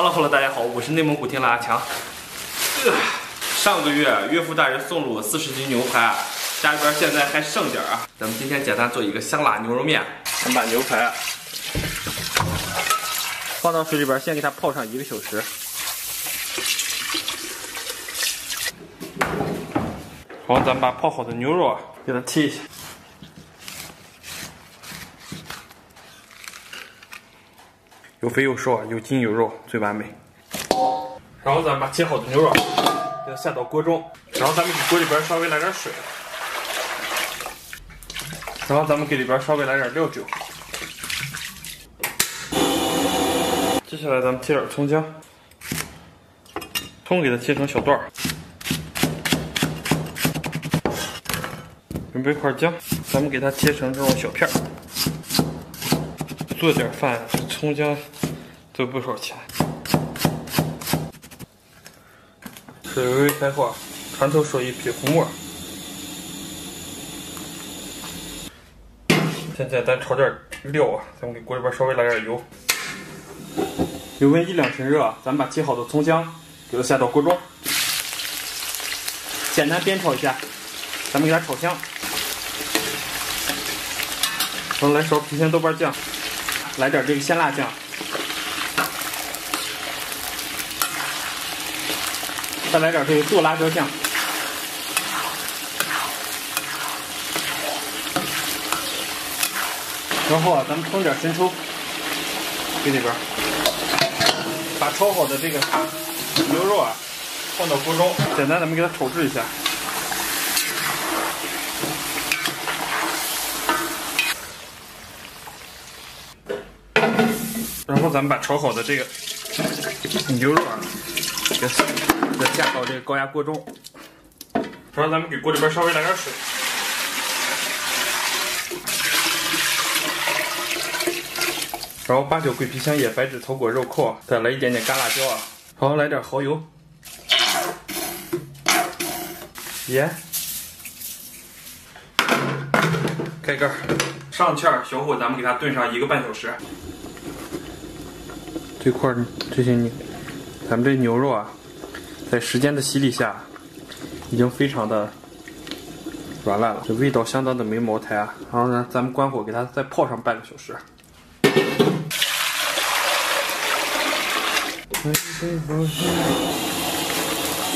Hello Hello，大家好，我是内蒙古听的阿强。呃上个月岳父大人送了我四十斤牛排，家里边现在还剩点啊。咱们今天简单做一个香辣牛肉面。先把牛排放到水里边，先给它泡上一个小时。好咱们把泡好的牛肉啊给它剔一下。有肥有瘦啊，有筋有肉，最完美。然后咱们把切好的牛肉给它下到锅中，然后咱们给锅里边稍微来点水，然后咱们给里边稍微来点料酒。接下来咱们切点葱姜，葱给它切成小段。准备块姜，咱们给它切成这种小片。做点饭，葱姜都不少钱。水微微开后，船头说一撇红沫。现在咱炒点料啊，咱们给锅里边稍微来点油，油温一两成热，咱们把切好的葱姜给它下到锅中，简单煸炒一下，咱们给它炒香。然后来勺郫县豆瓣酱。来点这个鲜辣酱，再来点这个剁辣椒酱，然后啊，咱们烹点生抽，给里边，把焯好的这个牛肉啊放到锅中，简单咱们给它炒制一下。然后咱们把炒好的这个牛肉啊，给再下到这个高压锅中，然后咱们给锅里边稍微来点水，然后八角、桂皮、香叶、白芷、草果、肉蔻，再来一点点干辣椒啊，然后来点蚝油、盐，开盖，上气儿，小火咱们给它炖上一个半小时。这块这些牛，咱们这牛肉啊，在时间的洗礼下，已经非常的软烂了，这味道相当的没茅台啊。然后呢，咱们关火给它再泡上半个小时。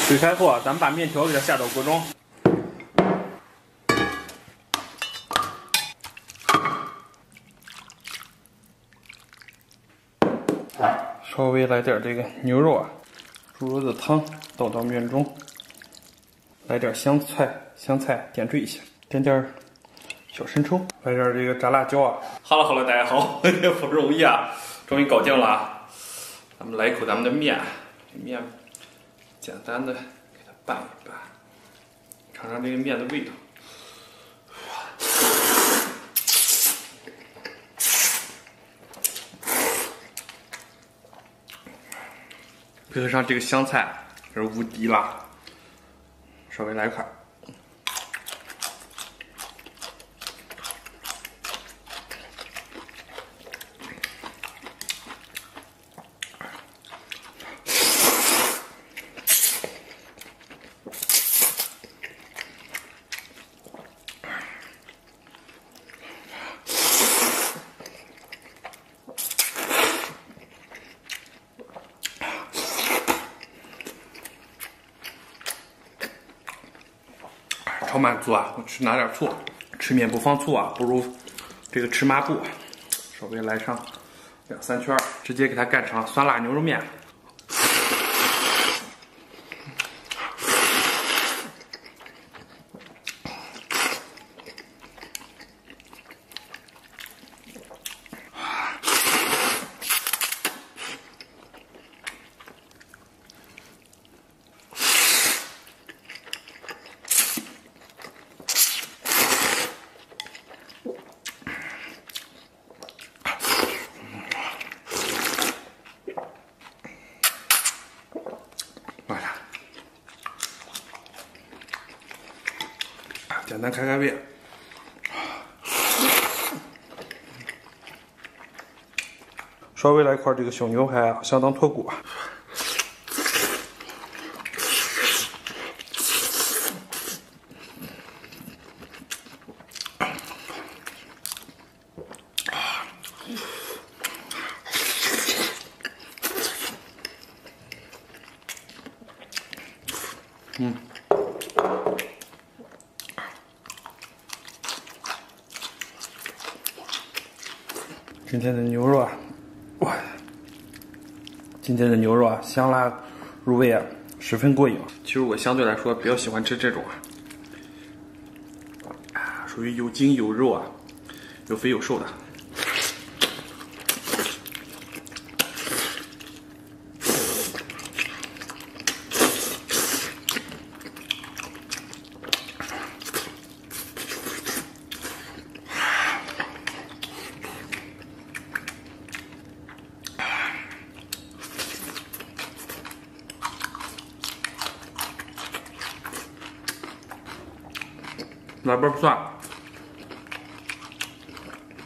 水开后啊，咱们把面条给它下到锅中。稍微来点这个牛肉啊，猪肉的汤倒到面中，来点香菜，香菜点缀一下，点点小生抽，来点这个炸辣椒啊。哈喽哈喽，大家好，不容易啊，终于搞定了啊。咱们来一口咱们的面，这面简单的给它拌一拌，尝尝这个面的味道。配合上这个香菜，这是无敌了。稍微来一块。满足啊！我去拿点醋，吃面不放醋啊，不如这个吃抹布，稍微来上两三圈，直接给它干成酸辣牛肉面。开开胃。稍微来一块这个小牛排啊，相当脱骨啊。嗯，今天的牛肉啊，哇！今天的牛肉啊，香辣入味啊，十分过瘾。其实我相对来说比较喜欢吃这种啊，属于有筋有肉啊，有肥有瘦的。来瓣不算，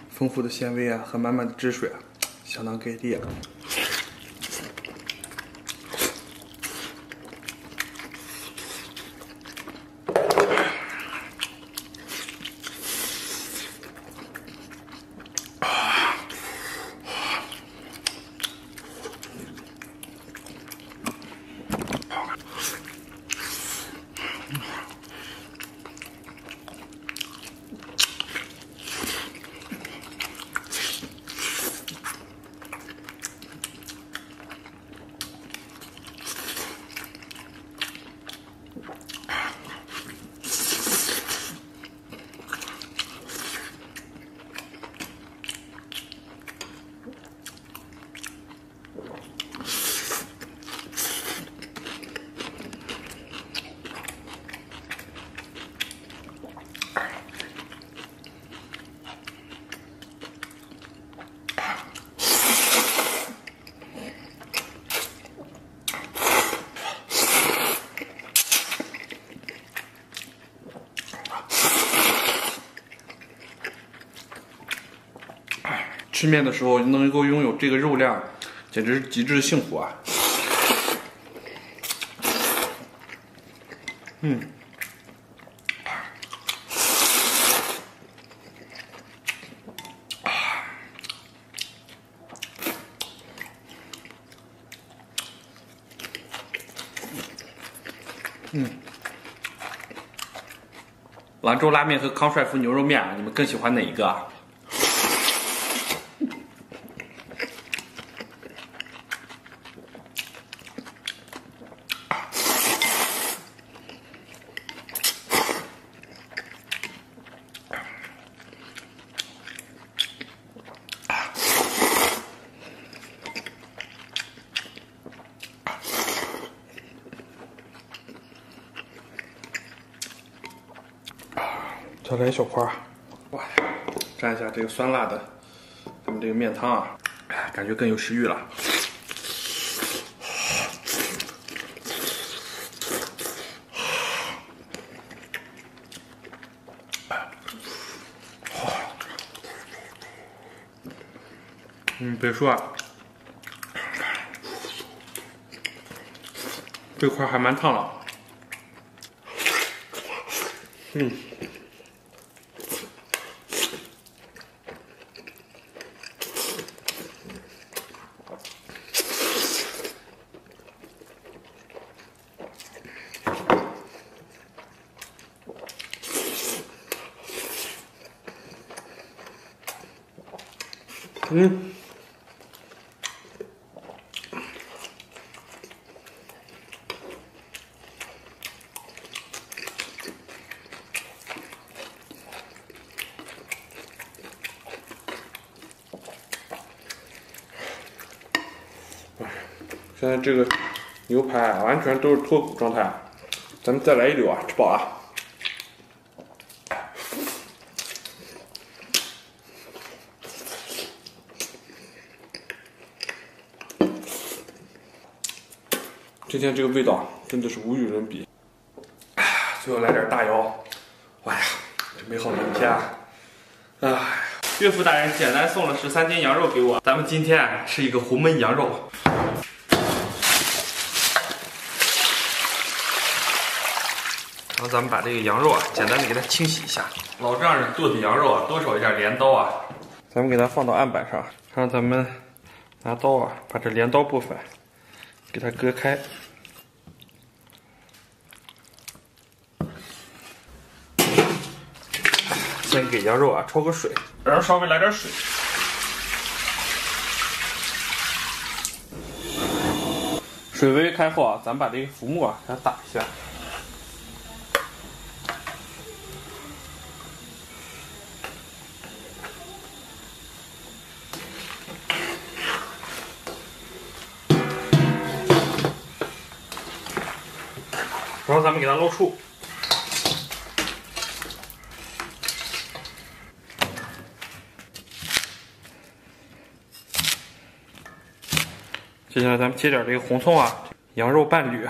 丰富的纤维啊和满满的汁水啊，相当给力。吃面的时候能够拥有这个肉量，简直是极致的幸福啊！嗯，嗯，兰州拉面和康帅傅牛肉面，你们更喜欢哪一个啊？小块儿，哇，蘸一下这个酸辣的，咱们这个面汤啊，感觉更有食欲了。嗯，别说啊，这块还蛮烫了。嗯。嗯，现在这个牛排完全都是脱骨状态，咱们再来一溜啊，吃饱了。今天这个味道真的是无与伦比。哎，最后来点大油，哇呀，美好的一天啊！哎。岳父大人简单送了十三斤羊肉给我，咱们今天吃一个红焖羊肉。然后咱们把这个羊肉啊，简单的给它清洗一下。老丈人剁的羊肉啊，多少有点镰刀啊。咱们给它放到案板上，然后咱们拿刀啊，把这镰刀部分给它割开。先给羊肉啊焯个水，然后稍微来点水。水微微开后啊，咱们把这个浮沫啊给它打一下。然后咱们给它捞出。接下来咱们切点这个红葱啊，羊肉半缕，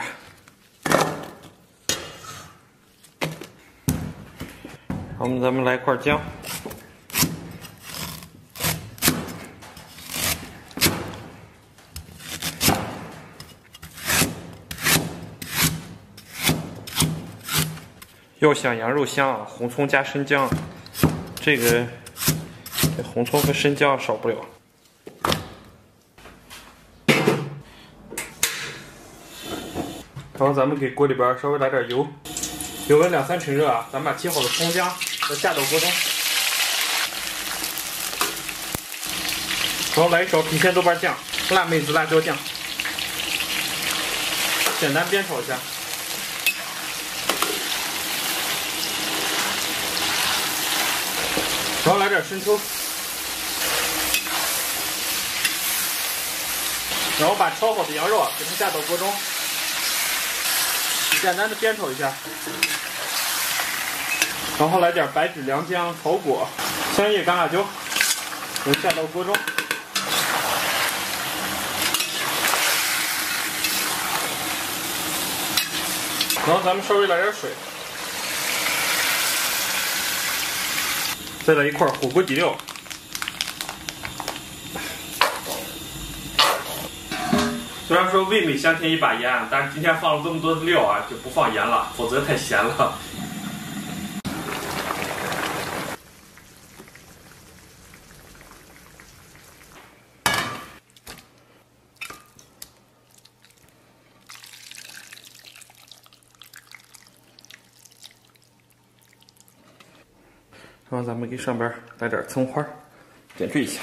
然后咱们来一块姜，要想羊肉香啊，红葱加生姜，这个这红葱和生姜少不了。然后咱们给锅里边稍微来点油，油温两三成热啊，咱们把切好的葱姜再下到锅中，然后来一勺郫县豆瓣酱、辣妹子辣椒酱，简单煸炒一下，然后来点生抽，然后把焯好的羊肉啊给它下到锅中。简单的煸炒一下，然后来点白芷、良姜、草果、香叶、干辣椒，都下到锅中，然后咱们稍微来点水，再来一块火锅底料。虽然说味美香甜一把盐，但是今天放了这么多的料啊，就不放盐了，否则太咸了。然后咱们给上边来点葱花，点缀一下。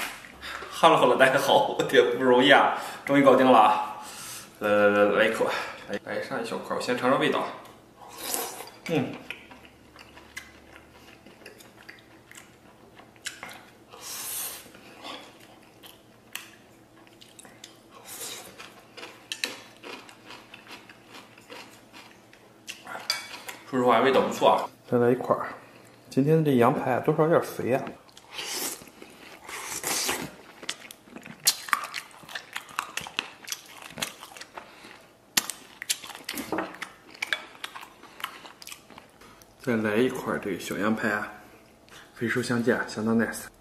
Hello，了，大家好，这不容易啊，终于搞定了。来来来，来一口，来来上一小块，我先尝尝味道。嗯，说实话，味道不错啊。再来一块，今天的这羊排多少有点肥啊。再来一块这个小羊排啊，肥瘦相间，相当 nice。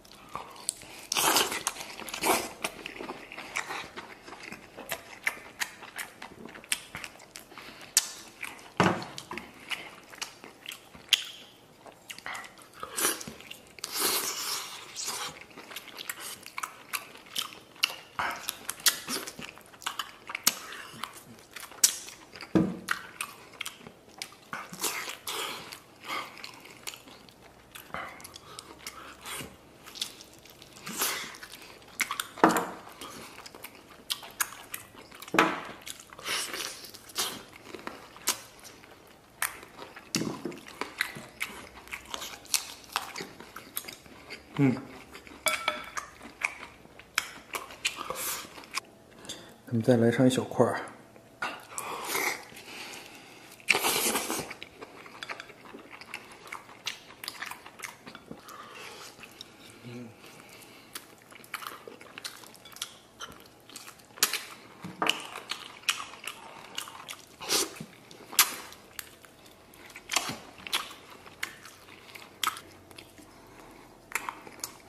你再来上一小块儿。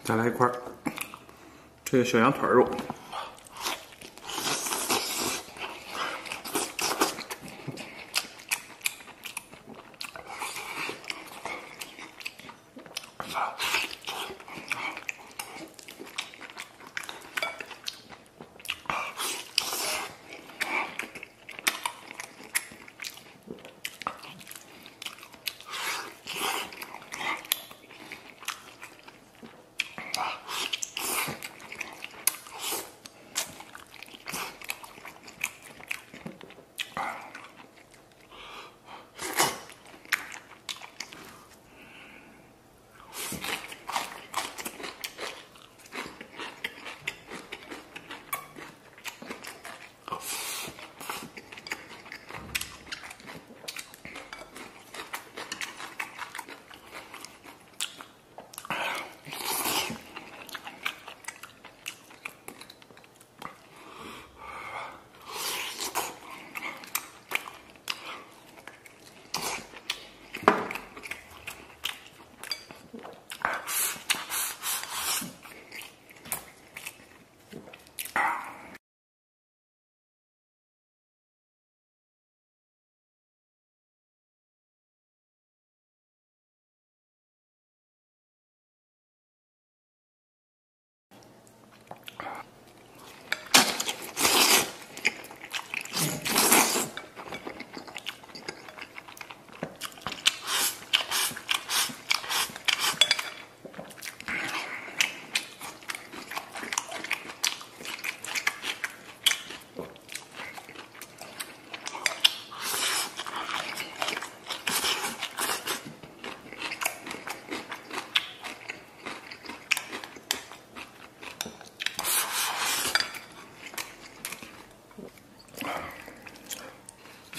再来一块儿。这个小羊腿肉。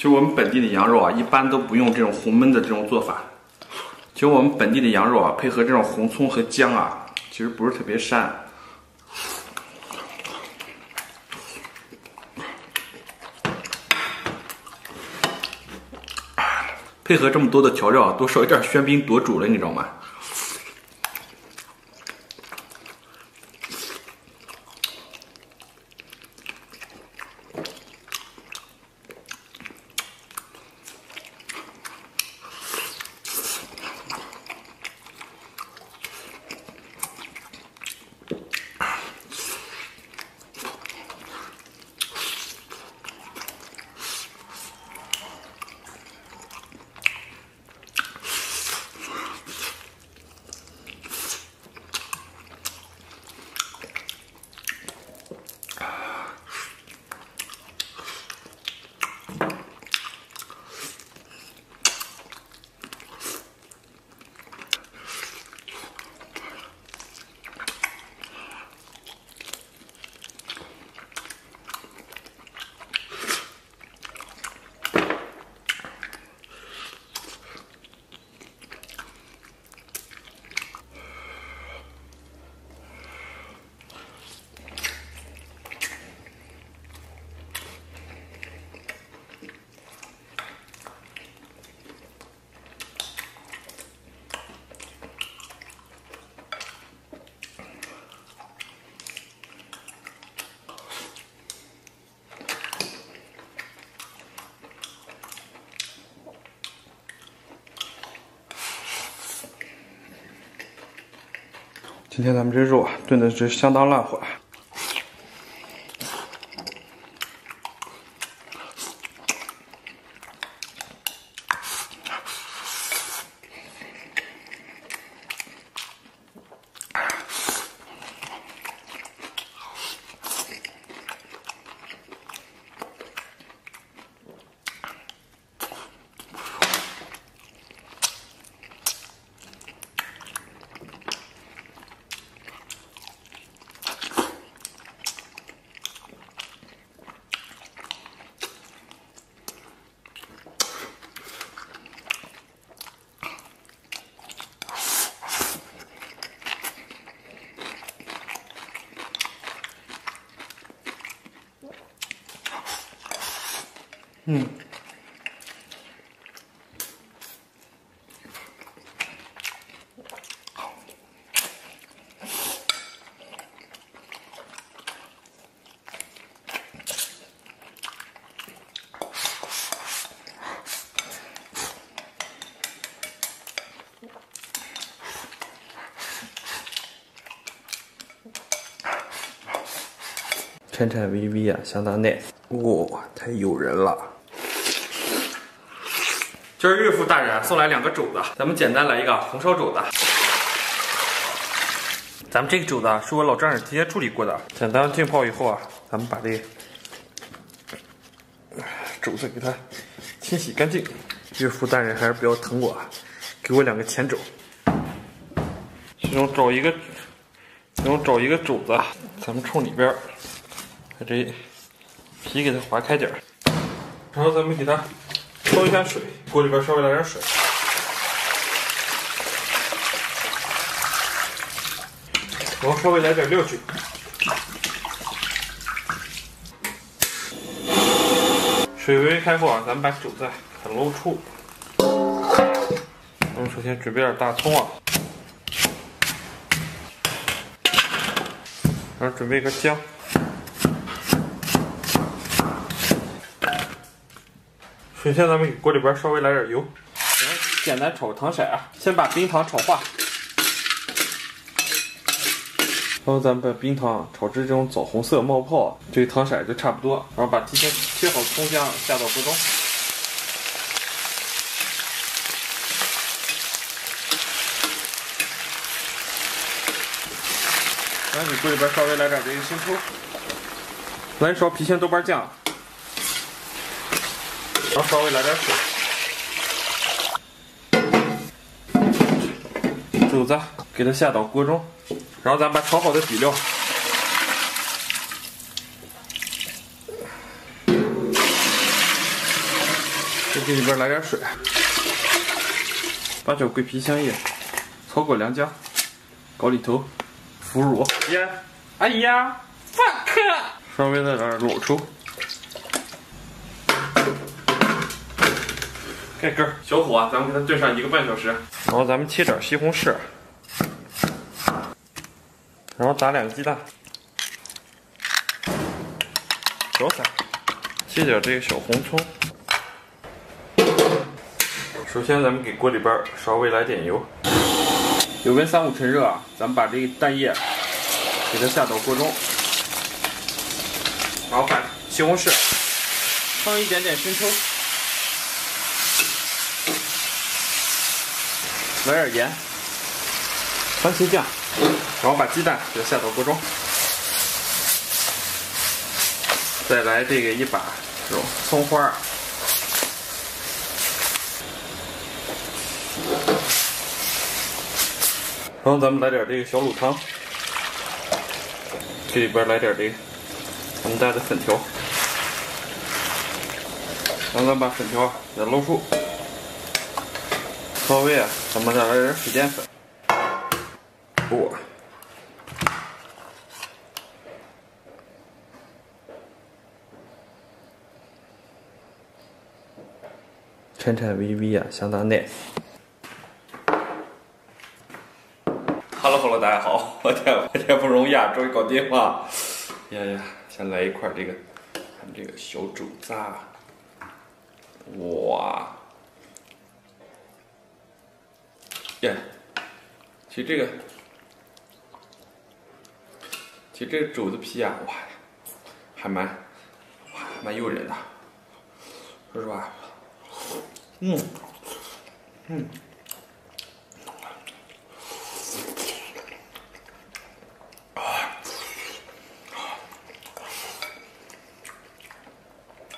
实我们本地的羊肉啊，一般都不用这种红焖的这种做法。其实我们本地的羊肉啊，配合这种红葱和姜啊，其实不是特别膻。配合这么多的调料，都少一点喧宾夺主了，你知道吗？今天咱们这肉啊，炖的是相当烂火。颤颤巍巍啊，相当 nice。哇，太诱人了！今儿岳父大人送来两个肘子，咱们简单来一个红烧肘子。咱们这个肘子是我老丈人提前处理过的，简单浸泡以后啊，咱们把这肘子给它清洗干净。岳父大人还是比较疼我啊，给我两个前肘。其中找一个，其中找一个肘子，咱们冲里边，把这皮给它划开点儿然后咱们给它焯一下水，锅里边稍微来点水。然后稍微来点料酒，水微微开后啊，咱们把肘子捞出。我们首先准备点大葱啊，然后准备一个姜。首先咱们给锅里边稍微来点油，简单炒个糖色啊，先把冰糖炒化。然后咱们把冰糖炒至这种枣红色冒泡，这个糖色就差不多。然后把提前切好的葱姜下到锅中，然后给锅里边稍微来点这个生抽，来一勺郫县豆瓣酱，然后稍微来点水，肘子给它下到锅中。然后咱把炒好的底料，再给里边来点水，八角、桂皮、香叶、草果、良姜、高里头、腐乳。耶！哎呀，fuck！稍微的点老抽，盖盖，小火，啊咱们给它炖上一个半小时。然后咱们切点西红柿。然后打两个鸡蛋，小撒，切点这个小红葱。首先，咱们给锅里边稍微来点油，油温三五成热啊，咱们把这个蛋液给它下到锅中，然后把西红柿放一点点生抽，来点盐，番茄酱。然后把鸡蛋给它下到锅中，再来这个一把这种葱花，然后咱们来点这个小卤汤，这里边来点这个我们带的粉条，然后咱把粉条给它捞出，稍微啊，咱们再来点水淀粉，不。颤颤巍巍啊，相当 nice。Hello Hello，大家好，我天我天不容易啊，终于搞定了。呀呀，先来一块这个，看这个小肘子，哇，耶，其实这个，其实这个肘子皮啊，哇，还蛮，哇，蛮诱人的，说实话。嗯，嗯，啊，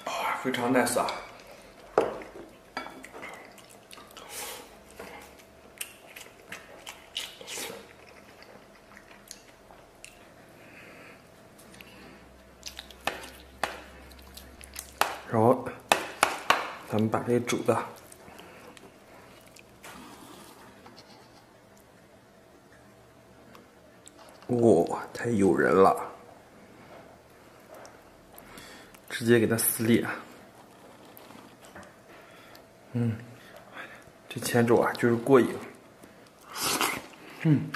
啊，非常 nice 啊！然后。咱们把这煮的，哇，太诱人了！直接给它撕裂。嗯，这前肘啊，就是过瘾。嗯，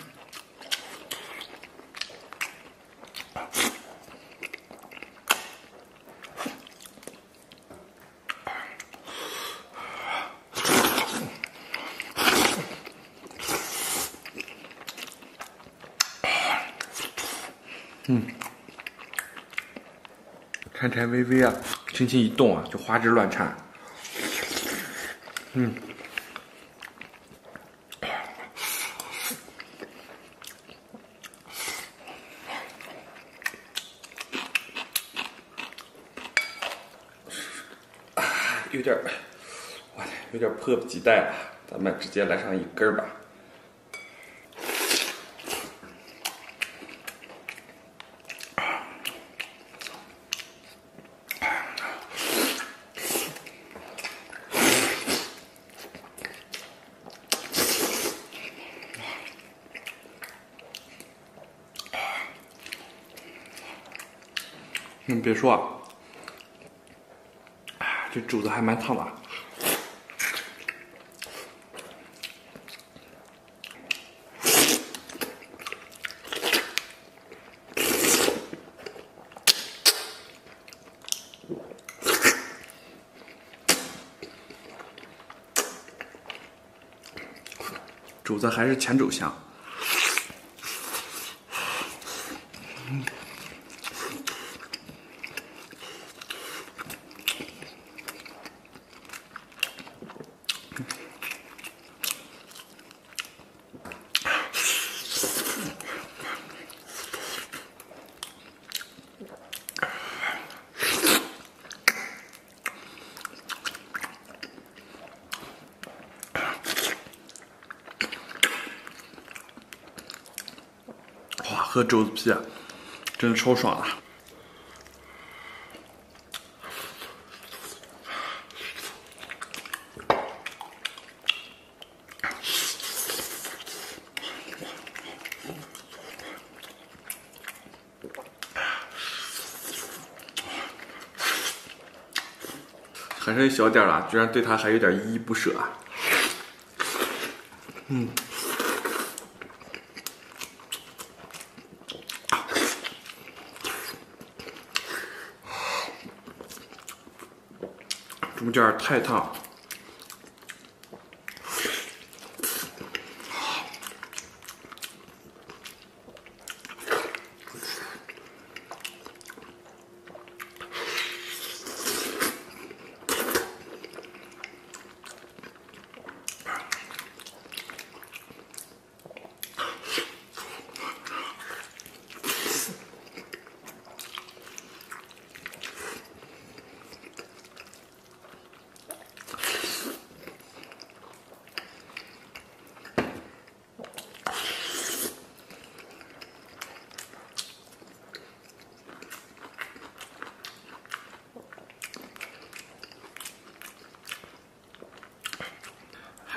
颤颤巍巍啊，轻轻一动啊，就花枝乱颤。嗯，有点，我，有点迫不及待了，咱们直接来上一根吧。你别说啊，这肘子还蛮烫的。肘子还是前肘香。哇，喝肘子皮，真的超爽啊！还剩一小点了，居然对他还有点依依不舍。嗯。有点太烫。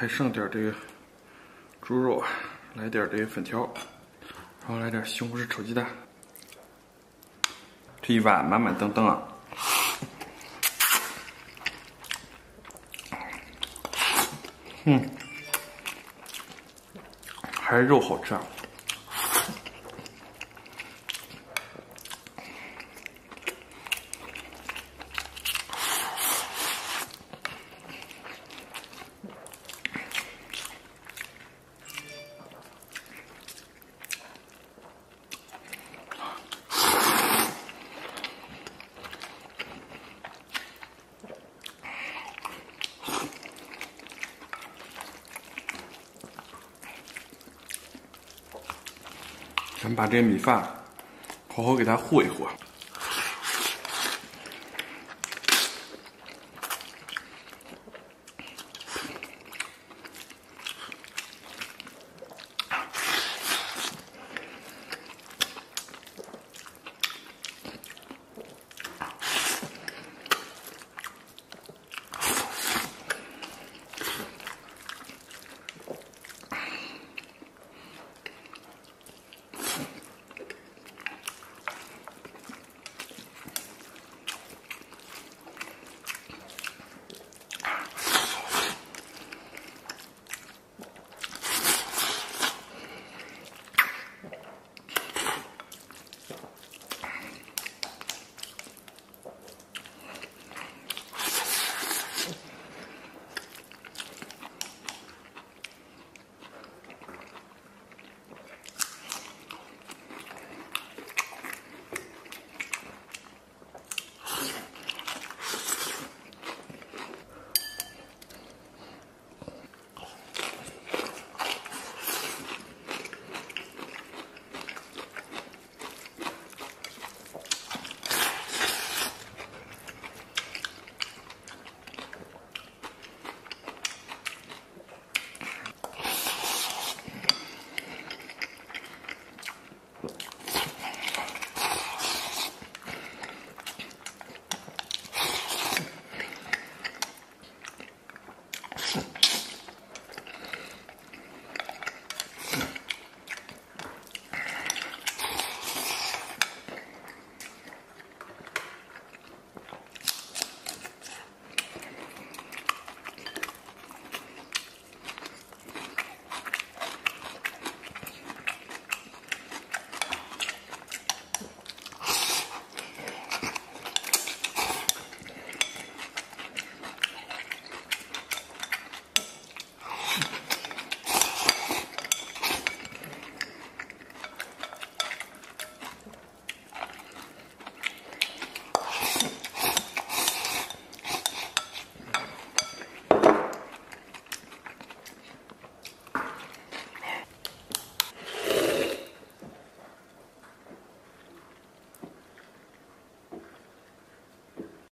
还剩点这个猪肉，来点这个粉条，然后来点西红柿炒鸡蛋，这一碗满满登登啊！嗯，还是肉好吃啊！咱们把这米饭好好给它和一和。